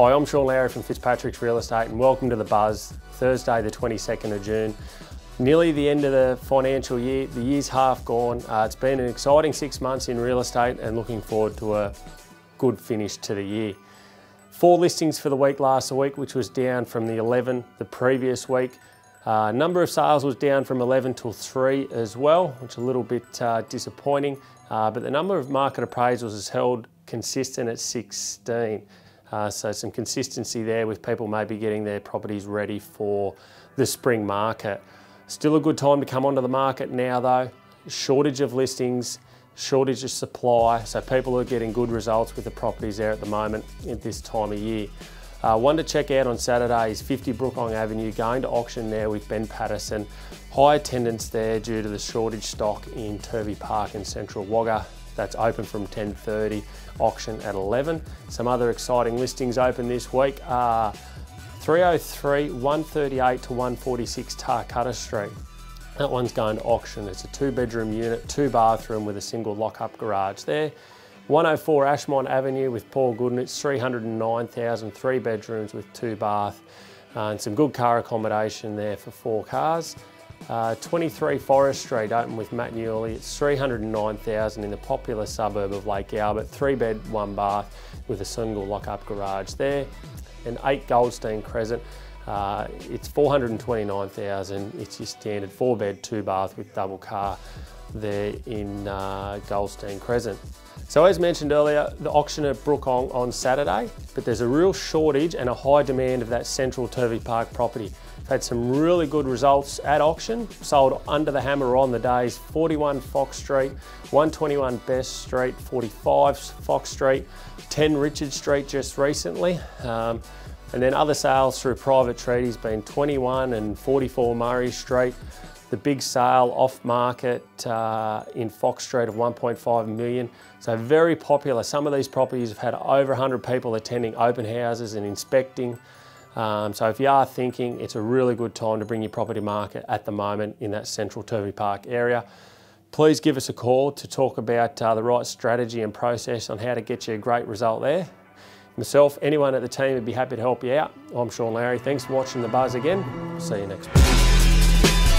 Hi, I'm Shaun Lowry from Fitzpatrick's Real Estate and welcome to The Buzz, Thursday the 22nd of June. Nearly the end of the financial year, the year's half gone. Uh, it's been an exciting six months in real estate and looking forward to a good finish to the year. Four listings for the week last week, which was down from the 11 the previous week. Uh, number of sales was down from 11 till 3 as well, which is a little bit uh, disappointing. Uh, but the number of market appraisals is held consistent at 16. Uh, so some consistency there with people maybe getting their properties ready for the spring market. Still a good time to come onto the market now though. Shortage of listings, shortage of supply, so people are getting good results with the properties there at the moment at this time of year. Uh, one to check out on Saturday is 50 Brookong Avenue, going to auction there with Ben Patterson. High attendance there due to the shortage stock in Turvey Park in central Wagga. That's open from 10.30, auction at 11. Some other exciting listings open this week are 303, 138 to 146 Tarcutta Street. That one's going to auction. It's a two bedroom unit, two bathroom with a single lock up garage there. 104 Ashmont Avenue with Paul Gooden, it's 309,000, three bedrooms with two bath uh, and some good car accommodation there for four cars. Uh, 23 Forest Street, open with Matt Newley. It's 309,000 in the popular suburb of Lake Albert. Three bed, one bath with a single lock-up garage there. And 8 Goldstein Crescent. Uh, it's 429,000. It's your standard four bed, two bath with double car there in uh, Goldstein Crescent. So as mentioned earlier, the auction at Brookong on Saturday, but there's a real shortage and a high demand of that central Turvey Park property. Had some really good results at auction, sold under the hammer on the days 41 Fox Street, 121 Best Street, 45 Fox Street, 10 Richard Street just recently. Um, and then other sales through private treaties been 21 and 44 Murray Street, the big sale off market uh, in Fox Street of 1.5 million. So very popular. Some of these properties have had over 100 people attending open houses and inspecting. Um, so if you are thinking, it's a really good time to bring your property market at the moment in that central Turvey Park area. Please give us a call to talk about uh, the right strategy and process on how to get you a great result there. Myself, anyone at the team would be happy to help you out. I'm Shaun Lowry. Thanks for watching The Buzz again. See you next week.